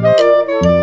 Música